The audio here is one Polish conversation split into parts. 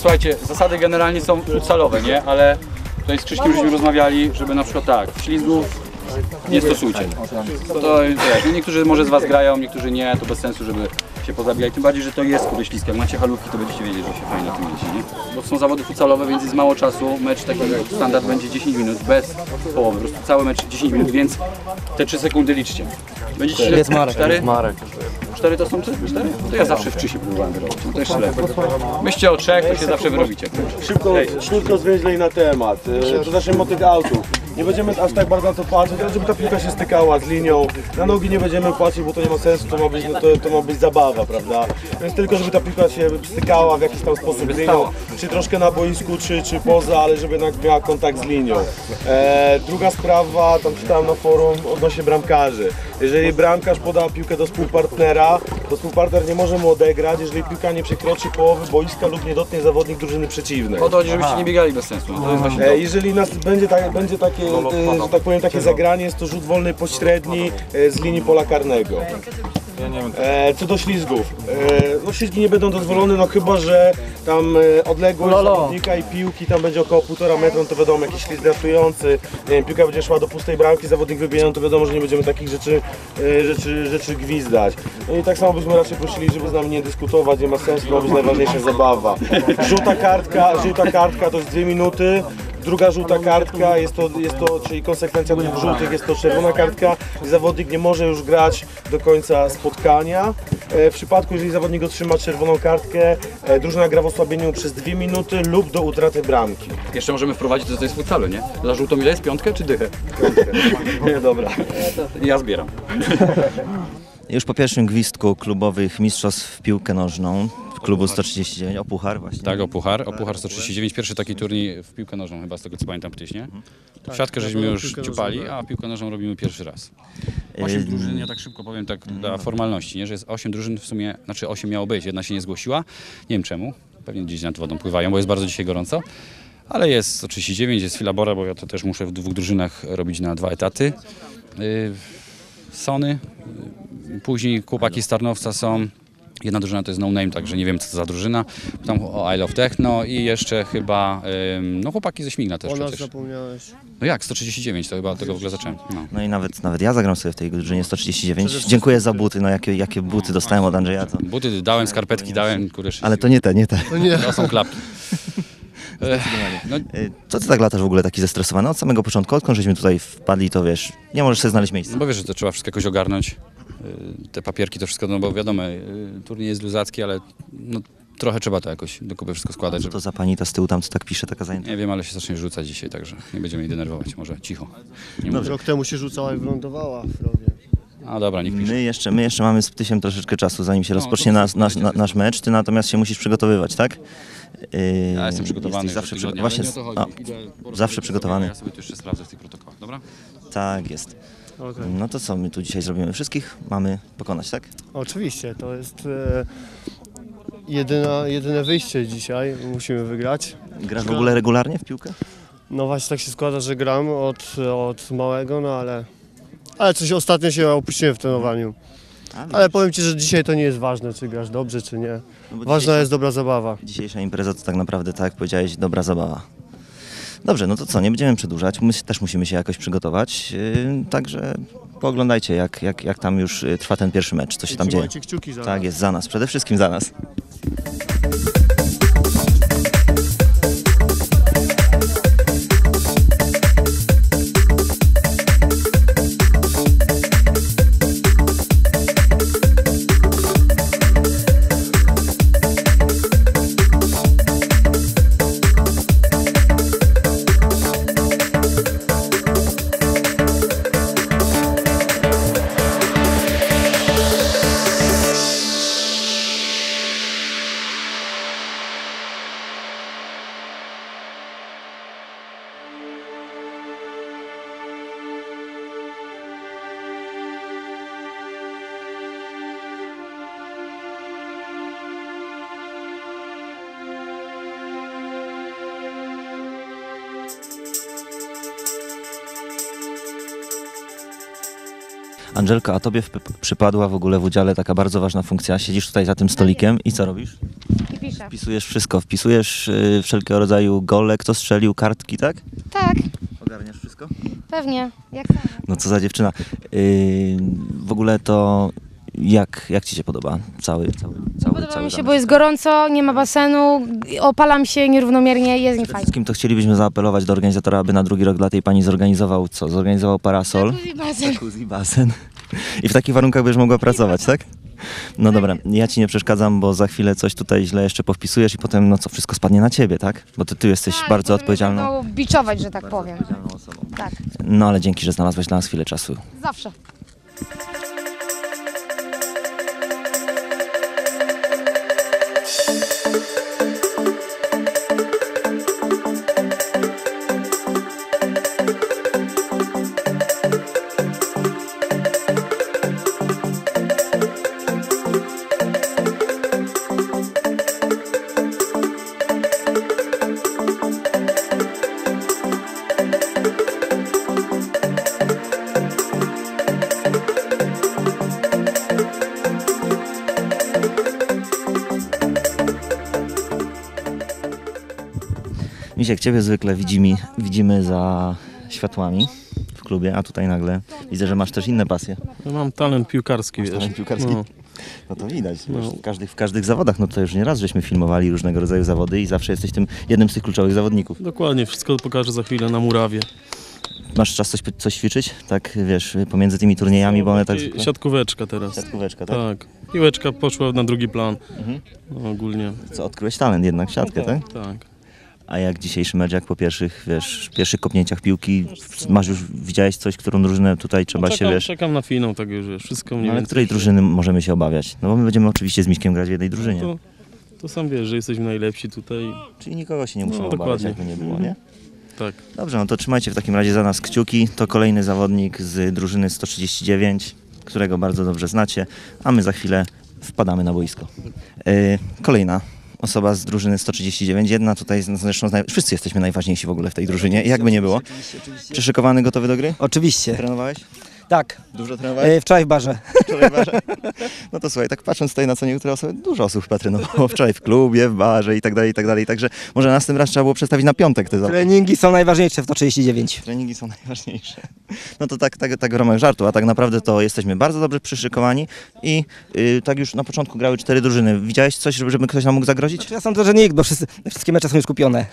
słuchajcie, zasady generalnie są futsalowe, nie? Ale tutaj z Krzyśkiem żeśmy rozmawiali, żeby na przykład tak, ślizgów nie stosujcie. To wiesz, no niektórzy może z Was grają, niektórzy nie, to bez sensu, żeby się pozabijać. Tym bardziej, że to jest kurde śliska. Jak macie halówki, to będziecie wiedzieć, że się fajnie na tym jeździ, nie? Bo są zawody futsalowe, więc jest mało czasu. Mecz taki standard będzie 10 minut, bez połowy. Po prostu cały mecz 10 minut, więc te 3 sekundy liczcie. Będziecie Jest Marek. 4? Marek. Cztery to są trzy? Cztery? To ja zawsze w trzy się próbowałem wyrobić. To jeszcze lepiej. Myślcie o trzech, to się zawsze wyrobicie. Szybko, szybko zwięźlej na temat. E, To zaczniemy od tych autów. Nie będziemy aż tak bardzo na to patrzeć, ale żeby ta piłka się stykała z linią. Na nogi nie będziemy patrzeć, bo to nie ma sensu, to ma być, no to, to ma być zabawa, prawda? Więc tylko, żeby ta piłka się stykała w jakiś tam sposób z linią, czy troszkę na boisku, czy, czy poza, ale żeby jednak miała kontakt z linią. E, druga sprawa, tam czytałem na forum odnośnie bramkarzy. Jeżeli bramkarz poda piłkę do współpartnera, to współpartner nie może mu odegrać, jeżeli piłka nie przekroczy połowy boiska lub nie dotknie zawodnik drużyny przeciwnej. O to chodzi, żebyście nie biegali bez sensu. No to jest właśnie E, jeżeli nas będzie, tak, będzie takie, e, że tak powiem, takie zagranie, jest to rzut wolny pośredni e, z linii pola karnego. E, co do ślizgów. E, no ślizgi nie będą dozwolone, no chyba, że tam e, odległość Lolo. zawodnika i piłki tam będzie około 1,5 metra, no to wiadomo, jakiś ślizg ratujący, nie wiem, piłka będzie szła do pustej bramki, zawodnik wybije, no to wiadomo, że nie będziemy takich rzeczy, e, rzeczy, rzeczy gwizdać. No i tak samo byśmy raczej prosili, żeby z nami nie dyskutować, nie ma sensu, to ma być najważniejsza zabawa. Żółta kartka, żółta kartka to jest dwie minuty, Druga żółta kartka, jest to, jest to, czyli konsekwencja dwóch żółtych, jest to czerwona kartka i zawodnik nie może już grać do końca spotkania. E, W przypadku, jeżeli zawodnik otrzyma czerwoną kartkę, e, drużyna gra w osłabieniu przez dwie minuty lub do utraty bramki. Jeszcze możemy wprowadzić to, co jest w futsalu, nie? Za żółtą ile jest? Piątkę czy dychę? Nie, dobra. Ja zbieram. Już po pierwszym gwizdku klubowych mistrzostw w piłkę nożną klubu 139 o puchar właśnie. Tak, o Puchar, o Puchar 139, pierwszy taki turniej w piłkę nożną, chyba z tego co pamiętam ptyś, nie? W siatkę żeśmy już ciupali, a piłkę nożną robimy pierwszy raz. Osiem drużyn, ja tak szybko powiem, tak dla formalności, nie? Że jest osiem drużyn w sumie, znaczy osiem miało być, jedna się nie zgłosiła, nie wiem czemu, pewnie gdzieś nad wodą pływają, bo jest bardzo dzisiaj gorąco. Ale jest 139, jest Filabora, bo ja to też muszę w dwóch drużynach robić na dwa etaty. Yy, Sony, yy, później chłopaki z Tarnowca są, Jedna drużyna to jest No Name, także nie wiem co to za drużyna. Tam o I Love Techno i jeszcze chyba ym, no chłopaki ze Śmigna też O nas przecież. zapomniałeś. No jak, 139 to chyba od tego w ogóle zacząłem. No. No i nawet, nawet ja zagram sobie w tej drużynie 139. Dziękuję za buty, no jakie, jakie buty dostałem od Andrzeja. To... Buty dałem, skarpetki dałem, kurde, Ale to nie te, nie te. to są klapki. Ech, No, Y, Co ty tak latasz w ogóle taki zestresowany? Od samego początku, odkąd żeśmy tutaj wpadli, to wiesz, nie możesz sobie znaleźć miejsca. no bo wiesz, że to trzeba wszystko jakoś ogarnąć. Yy, Te papierki, to wszystko, no bo wiadomo, yy, turniej jest luzacki, ale no, trochę trzeba to jakoś do kupy wszystko składać, Co żeby... to za pani ta z tyłu tam, co tak pisze, taka zajęta? Nie wiem, ale się zacznie rzucać dzisiaj, także nie będziemy jej denerwować, może cicho. Nie mówię. Rok temu się rzucała i wylądowała w rowie. A dobra, niech pisze. My jeszcze, my jeszcze mamy z Ptysiem troszeczkę czasu, zanim się No, rozpocznie to nas, nasz, na, nasz mecz. Ty natomiast się musisz przygotowywać, tak? Yy, Ja jestem przygotowany. Zawsze, tygodnia, właśnie, to a. Idę zawsze przygotowany. Ja sobie tu jeszcze sprawdzę w tych protokołach, dobra? tak jest. Okej. No to co my tu dzisiaj zrobimy? Wszystkich mamy pokonać, tak? Oczywiście, to jest e, jedyna, jedyne wyjście dzisiaj. Musimy wygrać. Grasz w ogóle regularnie w piłkę? No właśnie tak się składa, że gram od, od małego, no ale, ale coś ostatnio się opuściłem w trenowaniu. Ale powiem Ci, że dzisiaj to nie jest ważne, czy grasz dobrze, czy nie. No Ważna dzisiejsza, jest dobra zabawa. dzisiejsza impreza to tak naprawdę, tak jak powiedziałeś, dobra zabawa. Dobrze, no to co, nie będziemy przedłużać, my też musimy się jakoś przygotować, yy, także pooglądajcie jak, jak, jak tam już yy, trwa ten pierwszy mecz, co się tam dzieje. Kciuki za Tak jest, za nas, przede wszystkim za nas. Angelka, a tobie przypadła w ogóle w udziale taka bardzo ważna funkcja. Siedzisz tutaj za tym stolikiem i co robisz? I piszę. Wpisujesz wszystko, wpisujesz y, wszelkiego rodzaju gole, kto strzelił, kartki, tak? Tak, Ogarniasz wszystko? pewnie, jak sama. No co za dziewczyna. Y, w ogóle to jak, jak ci się podoba cały, cały, cały, Podoba cały mi się, zamysł? bo jest gorąco, nie ma basenu, opalam się nierównomiernie, jest mi Przede fajnie. wszystkim to chcielibyśmy zaapelować do organizatora, aby na drugi rok dla tej pani zorganizował co? Zorganizował parasol, Jacuzzi, basen. jacuzzi, basen. I w takich warunkach będziesz mogła pracować, tak? No dobra, ja ci nie przeszkadzam, bo za chwilę coś tutaj źle jeszcze powpisujesz i potem no co, wszystko spadnie na ciebie, tak? Bo ty, ty jesteś Tak, bardzo będę odpowiedzialną. Biczować, że tak powiem. Tak, No ale dzięki, że znalazłeś dla nas chwilę czasu. zawsze. Misiek, ciebie zwykle widzimy, widzimy za światłami w klubie, a tutaj nagle widzę, że masz też inne pasje. Ja mam talent piłkarski, wiesz. talent piłkarski? No. No to widać. No. W, każdych, w każdych zawodach, no to już nie raz żeśmy filmowali różnego rodzaju zawody i zawsze jesteś tym jednym z tych kluczowych zawodników. Dokładnie, wszystko pokażę za chwilę na murawie. Masz czas coś, coś ćwiczyć? Tak, wiesz, pomiędzy tymi turniejami, bo one tak... Siatkóweczka teraz. Siatkóweczka, tak? Tak. Piłeczka poszła na drugi plan. Mhm. No, ogólnie. Co, odkryłeś talent jednak w siatkę, tak? Tak. A jak dzisiejszy mecz, jak po pierwszych, wiesz, pierwszych kopnięciach piłki, masz już, widziałeś coś, którą drużynę tutaj trzeba No, się, czekam, wiesz... czekam na finał, tak już wiesz. Wszystko mniej No, ale której drużyny możemy się obawiać? No bo my będziemy oczywiście z Miśkiem grać w jednej drużynie. To, to sam wiesz, że jesteśmy najlepsi tutaj. Czyli nikogo się nie No, musimy obawiać, dokładnie. jakby nie było, Mhm. nie? Tak. Dobrze, no to trzymajcie w takim razie za nas kciuki. To kolejny zawodnik z drużyny 139, którego bardzo dobrze znacie, a my za chwilę wpadamy na boisko. Yy, kolejna osoba z drużyny 139, jedna tutaj zresztą, wszyscy jesteśmy najważniejsi w ogóle w tej drużynie, jakby nie było. Czy szykowany, gotowy do gry? Oczywiście. Trenowałeś? Tak. Dużo trenowałeś? E, wczoraj w barze. Wczoraj w barze? No to słuchaj, tak patrząc tutaj na co niektóre osoby, dużo osób chyba trenowało wczoraj w klubie, w barze i tak dalej, i tak dalej. Także może następnym raz trzeba było przestawić na piątek te zawody. Treningi są najważniejsze w to 39. Treningi są najważniejsze. No to tak, tak, tak w ramach żartu, a tak naprawdę to jesteśmy bardzo dobrze przyszykowani i y, tak już na początku grały cztery drużyny. Widziałeś coś, żeby, żeby ktoś nam mógł zagrozić? Znaczy ja sądzę, że nikt, bo wszyscy, wszystkie mecze są już kupione.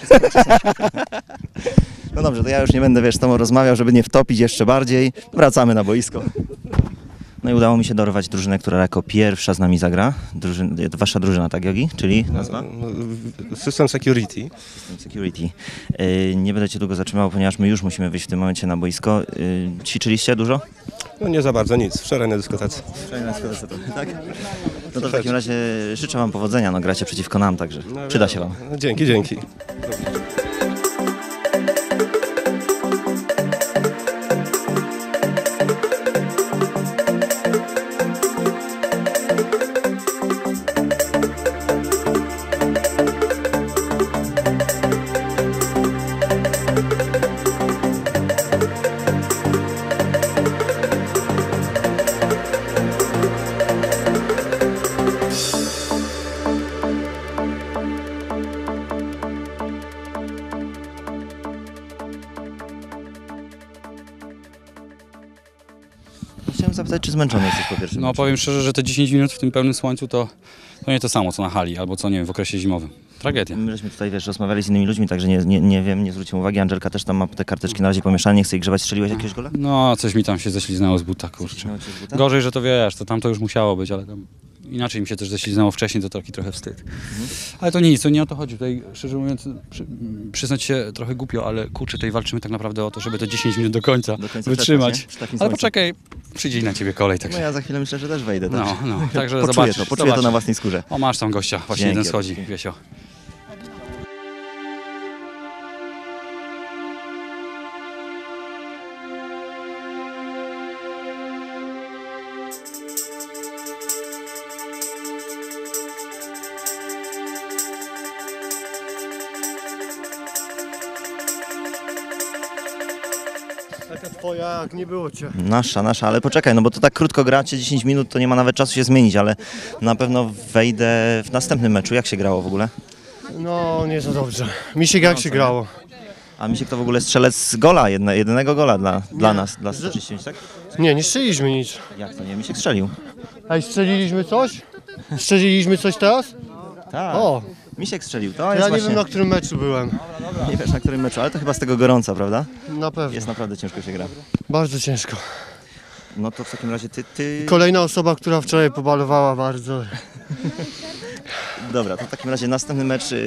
No dobrze, to ja już nie będę, wiesz, z tobą rozmawiał, żeby nie wtopić jeszcze bardziej. Wracamy na boisko. No i udało mi się dorwać drużynę, która jako pierwsza z nami zagra. Drużyn, wasza drużyna, tak Jogi? Czyli nazwa? System Security. Security. Y, nie będę cię długo zatrzymał, ponieważ my już musimy wyjść w tym momencie na boisko. Y, ćwiczyliście dużo? No nie za bardzo, nic. Wczoraj na dyskotece. Tak? No to w takim razie życzę wam powodzenia, no gracie przeciwko nam, także przyda się wam. No, dzięki, dzięki. Chciałem czy zmęczony jesteś po pierwszym No meczu? powiem szczerze, że te 10 minut w tym pełnym słońcu to, to nie to samo co na hali, albo co nie wiem, w okresie zimowym. Tragedia. My żeśmy tutaj, wiesz, rozmawiali z innymi ludźmi, także nie, nie, nie wiem, nie zwróciłem uwagi. Angelka też tam ma te karteczki na razie pomieszane, nie chce ich grzebać. Strzeliłeś jakiegoś gola? No, coś mi tam się ześliznęło z buta, kurczę. Gorzej, że to wiesz, to tam to już musiało być, ale tam inaczej mi się też ześliznęło wcześniej, to taki trochę wstyd. Ale to nic, to nie o to chodzi. Tutaj, szczerze mówiąc, przy, przyznać się trochę głupio, ale kurczę, tutaj walczymy tak naprawdę o to, żeby te 10 minut do końca, Do końca wytrzymać. nie? Takim Ale poczekaj, przyjdzie na ciebie kolej, No także. ja za chwilę myślę, że też wejdę. No, także- no, także Poczuję zobaczysz, to, poczuję to na własnej skórze. O, masz tam gościa, właśnie Dzięki, jeden schodzi. Wiesio. Taka twoja, jak nie było cię. Nasza, nasza, ale poczekaj, no bo to tak krótko gracie, 10 minut, to nie ma nawet czasu się zmienić, ale na pewno wejdę w następnym meczu. Jak się grało w ogóle? No, nie za dobrze. Mi się jak się grało. A mi się kto w ogóle strzelec gola, jedne, jedynego gola dla, dla nas, dla Że- 139, tak? Nie, nie strzeliliśmy nic. Jak to nie? Mi się strzelił. Ej, strzeliliśmy coś? Strzeliliśmy coś teraz? Tak. O, Misiek strzelił, to ja jest nie właśnie... wiem na którym meczu byłem. Nie wiesz na którym meczu, ale to chyba z tego gorąca, prawda? Na pewno. Jest naprawdę ciężko się gra. Bardzo ciężko. No to w takim razie ty, ty... Kolejna osoba, która wczoraj pobalowała bardzo. Dobra, to w takim razie następny mecz yy,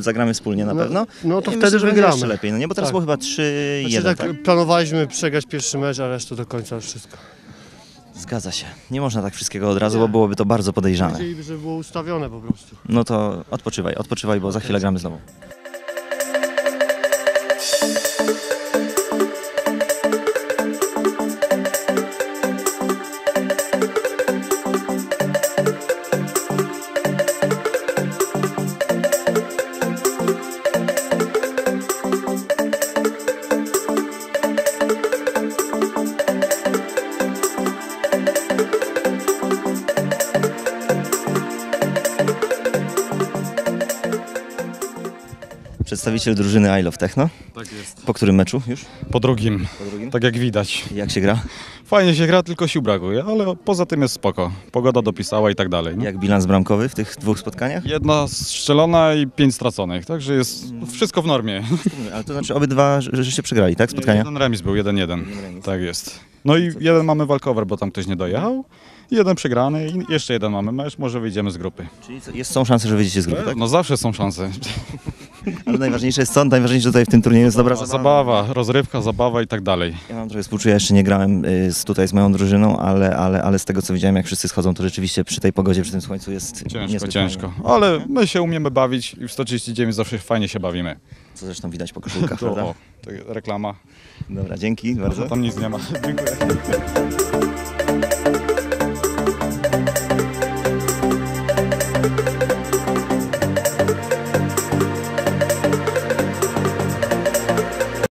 zagramy wspólnie na No- pewno. no to I wtedy myślę, że wygramy. jeszcze lepiej, no nie? Bo teraz Tak. było chyba 3-1, Znaczy, tak? tak, planowaliśmy przegrać pierwszy mecz, a resztę do końca wszystko. Zgadza się. Nie można tak wszystkiego od razu, bo byłoby to bardzo podejrzane. Chcieliby, żeby było ustawione po prostu. No to odpoczywaj, odpoczywaj, bo za chwilę gramy znowu. Przedstawiciel drużyny I Love Techno. Tak jest. Po którym meczu już? Po drugim, Po drugim. tak jak widać. Jak się gra? Fajnie się gra, tylko sił brakuje, ale poza tym jest spoko. Pogoda dopisała i tak dalej. Nie? Jak bilans bramkowy w tych dwóch spotkaniach? Jedna strzelona i pięć straconych, także jest wszystko w normie. Ale to znaczy obydwa, że że się przegrali, tak? Spotkania? Jeden remis był, jeden jeden. Tak jest. No i jeden mamy walkover, bo tam ktoś nie dojechał. Jeden przegrany i jeszcze jeden mamy mecz, może wyjdziemy z grupy. Czyli co, jest, są szanse, że wyjdziecie z grupy, tak? No zawsze są szanse. Ale najważniejsze jest co? Najważniejsze tutaj w tym turnieju jest dobra zabawa. Zabawa, rozrywka, zabawa i tak dalej. Ja mam trochę współczucia, jeszcze nie grałem y, z, tutaj z moją drużyną, ale, ale, ale z tego co widziałem, jak wszyscy schodzą, to rzeczywiście przy tej pogodzie, przy tym słońcu jest Ciężko, ciężko. fajnie. Ale my się umiemy bawić i w 139 zawsze fajnie się bawimy. Co zresztą widać po koszulkach, To, prawda? o, to reklama. Dobra, dzięki bardzo. Tam nic nie ma. Dziękuję.